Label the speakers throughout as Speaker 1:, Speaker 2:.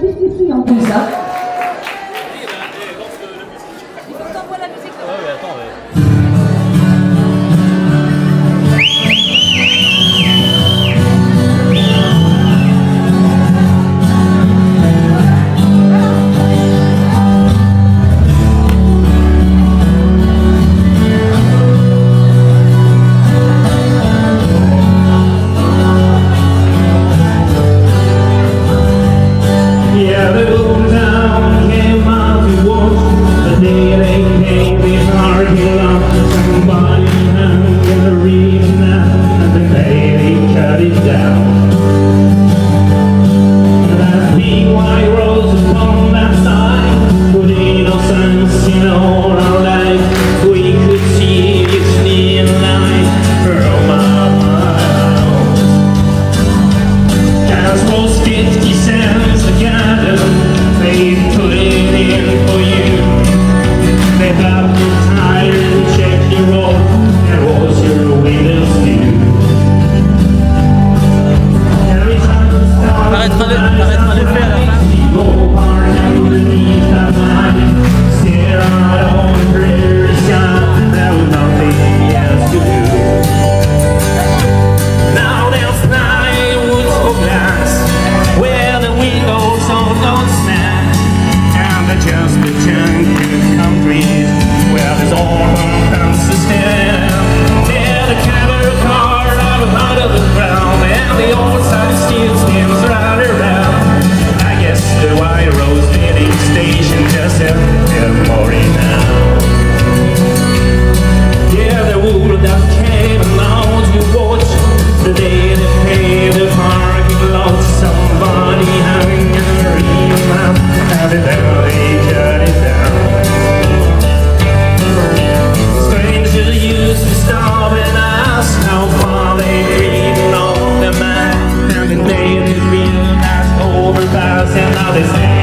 Speaker 1: sabia que isso. Arrête, arrête. this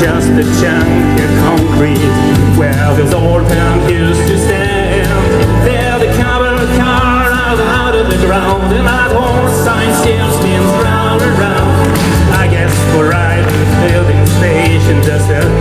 Speaker 1: just a chunk of concrete. Where those old town used to stand. There the covered car out, out of the ground. And that old sign still spins round and round. I guess for riding, building station just a